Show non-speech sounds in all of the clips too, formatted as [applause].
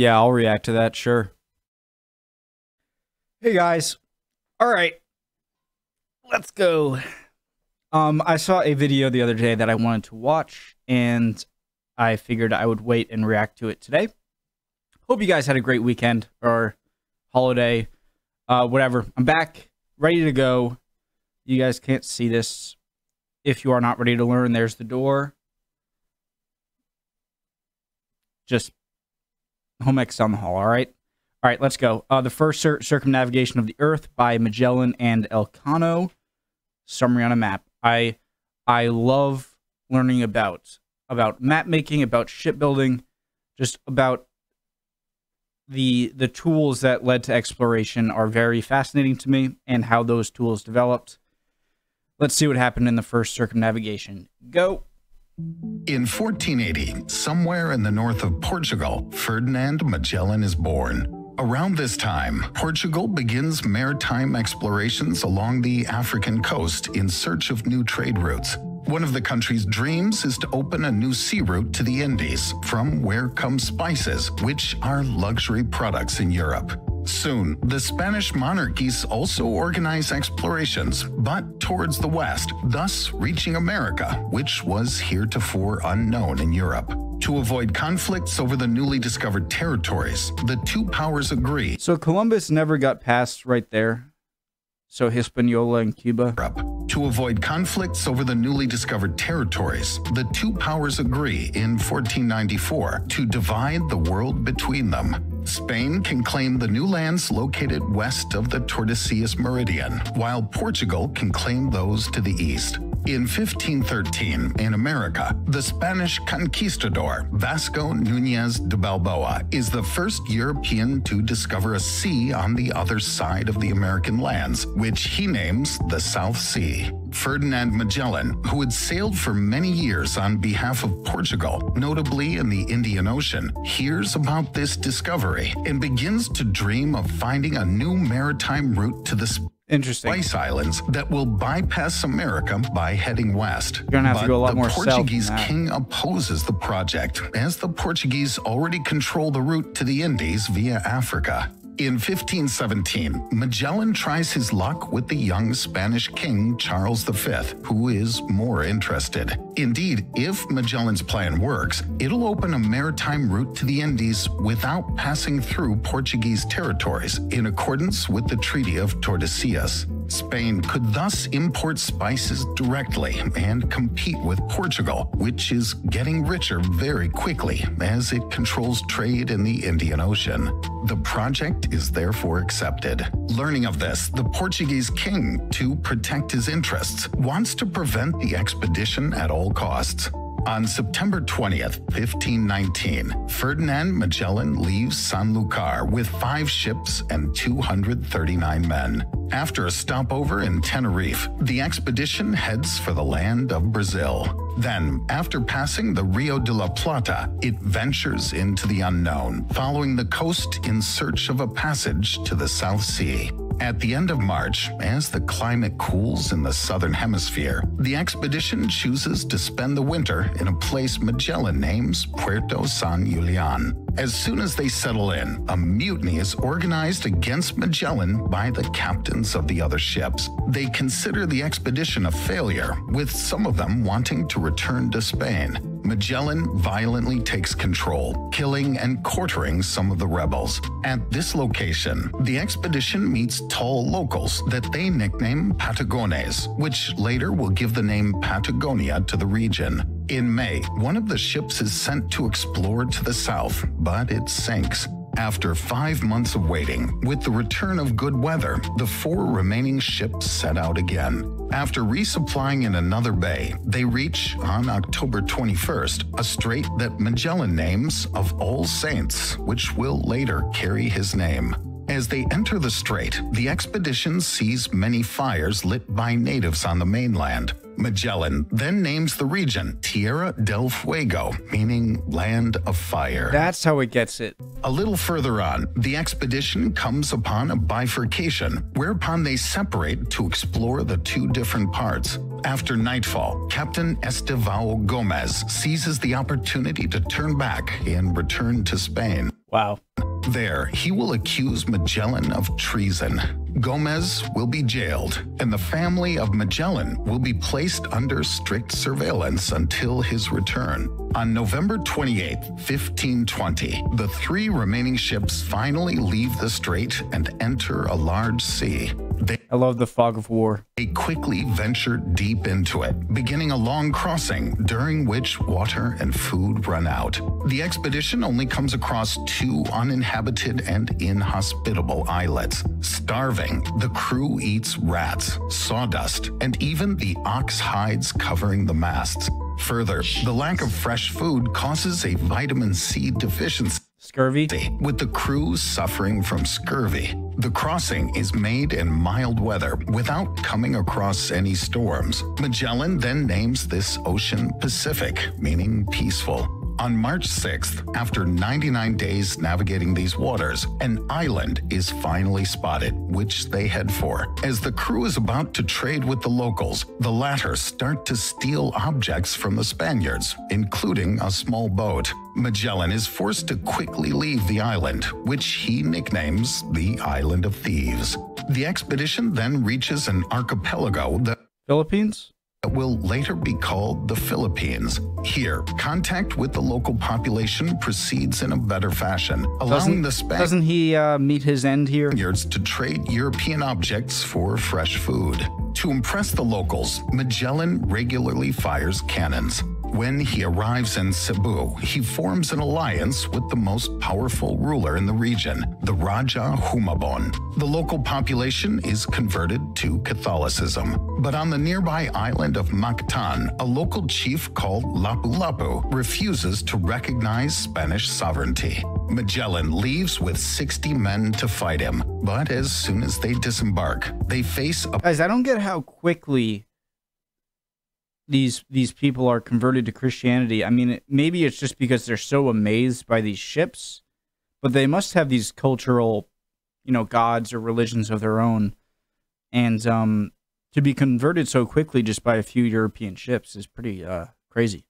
Yeah, I'll react to that, sure. Hey guys. All right. Let's go. Um I saw a video the other day that I wanted to watch and I figured I would wait and react to it today. Hope you guys had a great weekend or holiday. Uh whatever. I'm back, ready to go. You guys can't see this. If you are not ready to learn, there's the door. Just home X down the hall, all right? All right, let's go. Uh, the first cir circumnavigation of the Earth by Magellan and Elcano. Summary on a map. I I love learning about about map making, about shipbuilding, just about the the tools that led to exploration are very fascinating to me and how those tools developed. Let's see what happened in the first circumnavigation. Go. In 1480, somewhere in the north of Portugal, Ferdinand Magellan is born. Around this time, Portugal begins maritime explorations along the African coast in search of new trade routes. One of the country's dreams is to open a new sea route to the Indies, from where come spices, which are luxury products in Europe. Soon, the Spanish monarchies also organize explorations, but towards the west, thus reaching America, which was heretofore unknown in Europe. To avoid conflicts over the newly discovered territories, the two powers agree. So Columbus never got past right there. So Hispaniola and Cuba. To avoid conflicts over the newly discovered territories, the two powers agree in 1494 to divide the world between them. Spain can claim the new lands located west of the Tordesillas Meridian, while Portugal can claim those to the east. In 1513, in America, the Spanish conquistador Vasco Nunez de Balboa is the first European to discover a sea on the other side of the American lands, which he names the South Sea. Ferdinand Magellan, who had sailed for many years on behalf of Portugal, notably in the Indian Ocean, hears about this discovery and begins to dream of finding a new maritime route to the Interesting. Spice Islands that will bypass America by heading west. You're gonna have but to go a lot the more Portuguese south than that. king opposes the project, as the Portuguese already control the route to the Indies via Africa. In 1517, Magellan tries his luck with the young Spanish king Charles V, who is more interested. Indeed, if Magellan's plan works, it'll open a maritime route to the Indies without passing through Portuguese territories, in accordance with the Treaty of Tordesillas. Spain could thus import spices directly and compete with Portugal, which is getting richer very quickly as it controls trade in the Indian Ocean. The project is therefore accepted. Learning of this, the Portuguese king, to protect his interests, wants to prevent the expedition at all costs. On September 20th, 1519, Ferdinand Magellan leaves Sanlúcar with five ships and 239 men. After a stopover in Tenerife, the expedition heads for the land of Brazil. Then, after passing the Rio de la Plata, it ventures into the unknown, following the coast in search of a passage to the South Sea. At the end of March, as the climate cools in the southern hemisphere, the expedition chooses to spend the winter in a place Magellan names Puerto San Julian. As soon as they settle in, a mutiny is organized against Magellan by the captains of the other ships. They consider the expedition a failure, with some of them wanting to return to Spain. Magellan violently takes control, killing and quartering some of the rebels. At this location, the expedition meets tall locals that they nickname Patagones, which later will give the name Patagonia to the region. In May, one of the ships is sent to explore to the south, but it sinks. After five months of waiting, with the return of good weather, the four remaining ships set out again. After resupplying in another bay, they reach, on October 21st, a strait that Magellan names of All Saints, which will later carry his name. As they enter the strait, the expedition sees many fires lit by natives on the mainland. Magellan then names the region Tierra del Fuego, meaning land of fire. That's how it gets it. A little further on, the expedition comes upon a bifurcation, whereupon they separate to explore the two different parts. After nightfall, Captain Estevao Gomez seizes the opportunity to turn back and return to Spain. Wow. There, he will accuse Magellan of treason. Gomez will be jailed, and the family of Magellan will be placed under strict surveillance until his return. On November 28, 1520, the three remaining ships finally leave the strait and enter a large sea. They I love the fog of war. they quickly venture deep into it, beginning a long crossing during which water and food run out. The expedition only comes across two uninhabited and inhospitable islets. Starving, the crew eats rats, sawdust, and even the ox hides covering the masts. Further, the lack of fresh food causes a vitamin C deficiency Scurvy. with the crew suffering from scurvy. The crossing is made in mild weather without coming across any storms. Magellan then names this ocean Pacific, meaning peaceful. On March 6th, after 99 days navigating these waters, an island is finally spotted, which they head for. As the crew is about to trade with the locals, the latter start to steal objects from the Spaniards, including a small boat. Magellan is forced to quickly leave the island, which he nicknames the Island of Thieves. The expedition then reaches an archipelago that Philippines. Will later be called the Philippines. Here, contact with the local population proceeds in a better fashion, allowing Doesn't, the Spaniards doesn't he uh, meet his end here? to trade European objects for fresh food. To impress the locals, Magellan regularly fires cannons. When he arrives in Cebu, he forms an alliance with the most powerful ruler in the region, the Raja Humabon. The local population is converted to Catholicism. But on the nearby island of Mactan, a local chief called Lapu-Lapu refuses to recognize Spanish sovereignty. Magellan leaves with 60 men to fight him, but as soon as they disembark, they face a Guys, I don't get how quickly these these people are converted to Christianity. I mean, maybe it's just because they're so amazed by these ships, but they must have these cultural, you know, gods or religions of their own. And um to be converted so quickly just by a few European ships is pretty uh crazy.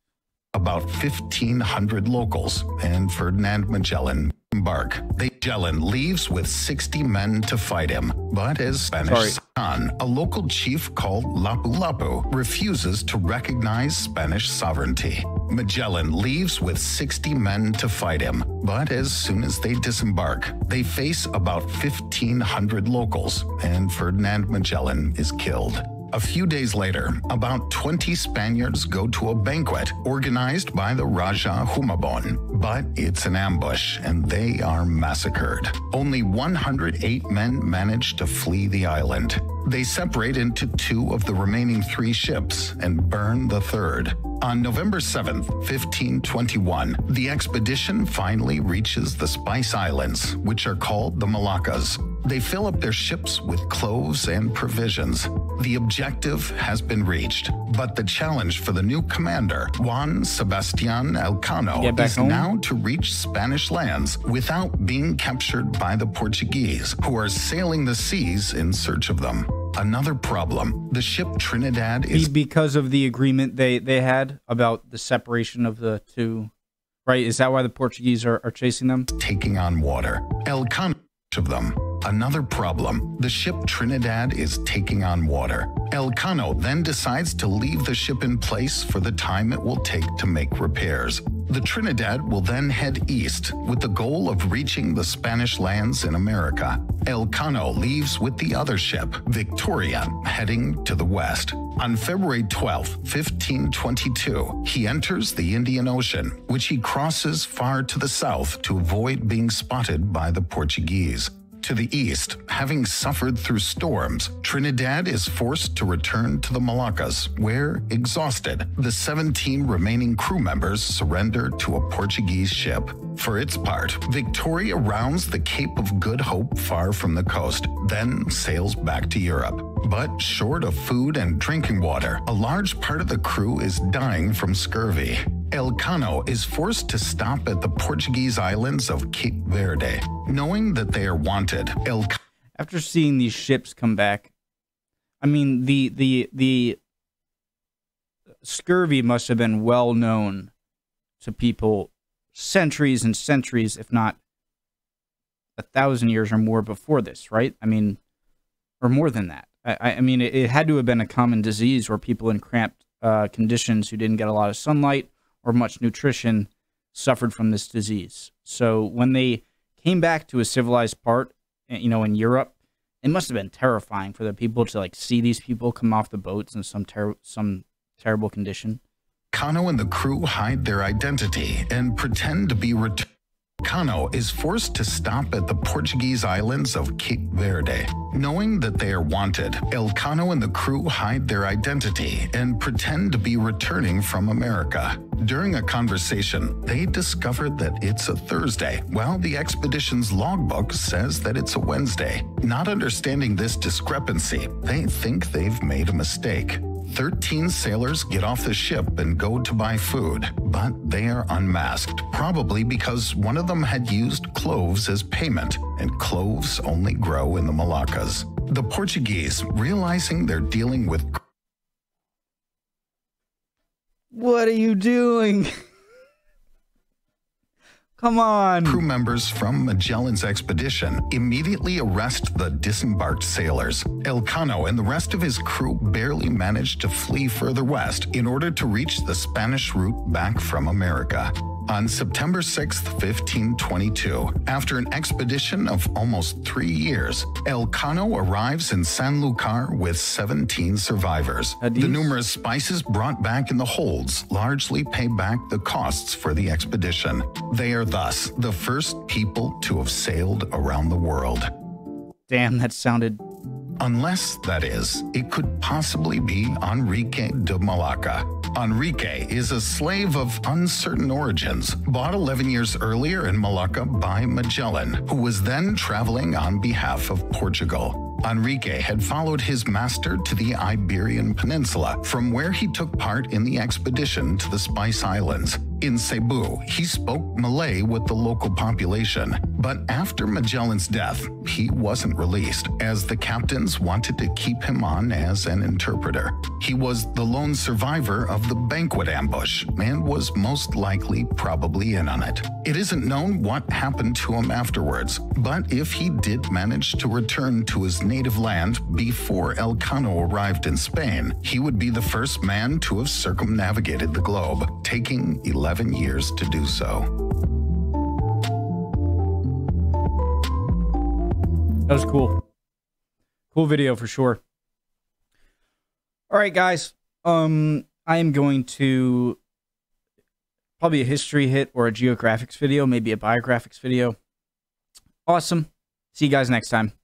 about 1,500 locals, and Ferdinand Magellan embark. They Magellan leaves with 60 men to fight him, but as Spanish son, a local chief called Lapu-Lapu refuses to recognize Spanish sovereignty. Magellan leaves with 60 men to fight him, but as soon as they disembark, they face about 1,500 locals, and Ferdinand Magellan is killed. A few days later, about 20 Spaniards go to a banquet organized by the Raja Humabon, but it's an ambush and they are massacred. Only 108 men manage to flee the island. They separate into two of the remaining three ships and burn the third. On November 7th, 1521, the expedition finally reaches the Spice Islands, which are called the Moluccas. They fill up their ships with cloves and provisions. The objective has been reached, but the challenge for the new commander, Juan Sebastian Elcano, is home? now to reach Spanish lands without being captured by the Portuguese, who are sailing the seas in search of them. Another problem the ship Trinidad is because of the agreement they they had about the separation of the two. Right? Is that why the Portuguese are, are chasing them? taking on water. Elcano of them. Another problem the ship Trinidad is taking on water. Elcano then decides to leave the ship in place for the time it will take to make repairs. The Trinidad will then head east with the goal of reaching the Spanish lands in America. Elcano leaves with the other ship, Victoria, heading to the west. On February 12, 1522, he enters the Indian Ocean, which he crosses far to the south to avoid being spotted by the Portuguese. To the east, having suffered through storms, Trinidad is forced to return to the Moluccas, where, exhausted, the 17 remaining crew members surrender to a Portuguese ship. For its part, Victoria rounds the Cape of Good Hope far from the coast, then sails back to Europe. But short of food and drinking water, a large part of the crew is dying from scurvy. Elcano is forced to stop at the Portuguese islands of Cape Verde. Knowing that they are wanted, Elcano after seeing these ships come back, I mean the the the scurvy must have been well known to people centuries and centuries, if not a thousand years or more before this, right? I mean, or more than that. I, I mean, it, it, had to have been a common disease where people in cramped uh, conditions who didn't get a lot of sunlight or much nutrition suffered from this disease. So when they came back to a civilized part, eh, you know, in Europe, it must have been terrifying for the people to like see these people come off the boats in some ter- some terrible condition. Kano and the crew hide their identity and pretend to be returned Kano is forced to stop at the Portuguese islands of Cape Verde. Knowing that they are wanted, Elcano and the crew hide their identity and pretend to be returning from America. During a conversation, they discover that it's a Thursday, while the expedition's logbook says that it's a Wednesday. Not understanding this discrepancy, they think they've made a mistake. 13 sailors get off the ship and go to buy food, but they are unmasked, probably because one of them had used cloves as payment, and cloves only grow in the Moluccas. The Portuguese, realizing they're dealing with What are you doing? [laughs] Come on. Crew members from Magellan's expedition immediately arrest the disembarked sailors. Elcano and the rest of his crew barely managed to flee further west in order to reach the Spanish route back from America. On September 6, 1522, after an expedition of almost three years, Elcano arrives in Sanlúcar with 17 survivors. The numerous spices brought back in the holds largely pay back the costs for the expedition. They are thus the first people to have sailed around the world. Damn, that sounded Unless, that is, it could possibly be Enrique de Malacca. Enrique is a slave of uncertain origins, bought 11 years earlier in Malacca by Magellan, who was then traveling on behalf of Portugal. Enrique had followed his master to the Iberian Peninsula, from where he took part in the expedition to the Spice Islands. In Cebu, he spoke Malay with the local population, but after Magellan's death, he wasn't released, as the captains wanted to keep him on as an interpreter. He was the lone survivor of the banquet ambush and was most likely probably in on it. It isn't known what happened to him afterwards, but if he did manage to return to his native land before Elcano arrived in Spain, he would be the first man to have circumnavigated the globe, taking 11 11 years to do so. That was cool. Cool video for sure. All right, guys. Um, I am going to probably a history hit or a geographics video, maybe a biographics video. Awesome. See you guys next time.